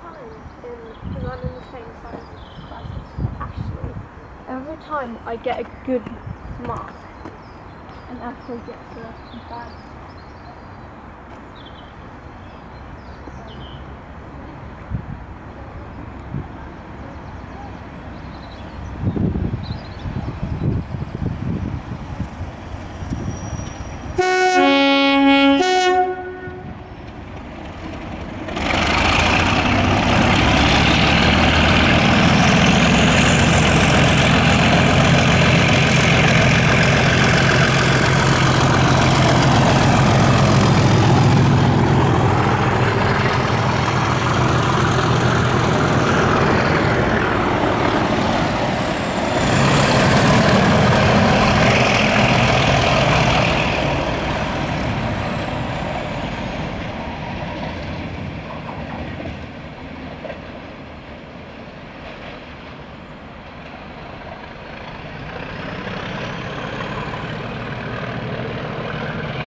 time in, because I'm in the same class every time I get a good mark, and Ashley gets a bad